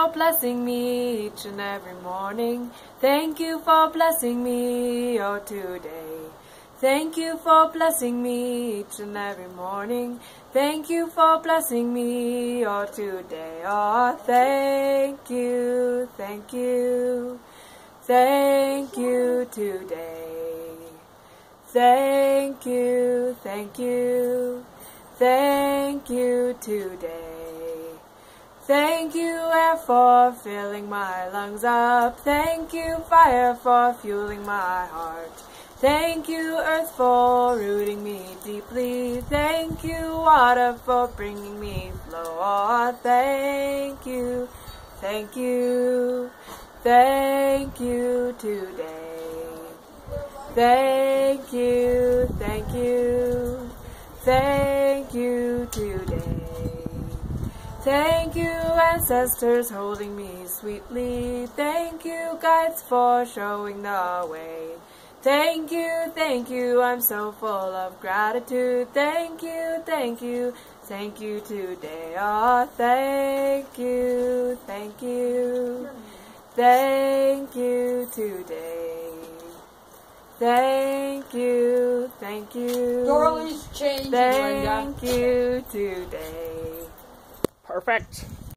for blessing me each and every morning. Thank you for blessing me, oh, today. Thank you for blessing me each and every morning. Thank you for blessing me, oh, today. Oh, thank you, thank you, thank you today. Thank you, thank you, thank you today. Thank you, air, for filling my lungs up. Thank you, fire, for fueling my heart. Thank you, earth, for rooting me deeply. Thank you, water, for bringing me flow. Oh, thank you, thank you, thank you today. Thank you, thank you, thank you today. Thank you, ancestors, holding me sweetly. Thank you, guides, for showing the way. Thank you, thank you, I'm so full of gratitude. Thank you, thank you, thank you today. Oh, thank you, thank you, thank you today. Thank you, thank you. Dorley's changing, Thank you today. Perfect.